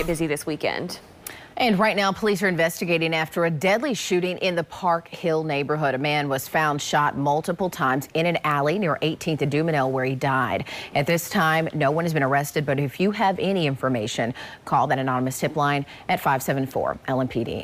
get busy this weekend. And right now, police are investigating after a deadly shooting in the Park Hill neighborhood. A man was found shot multiple times in an alley near 18th and Dumesnil where he died. At this time, no one has been arrested, but if you have any information, call that anonymous tip line at 574 LMPD.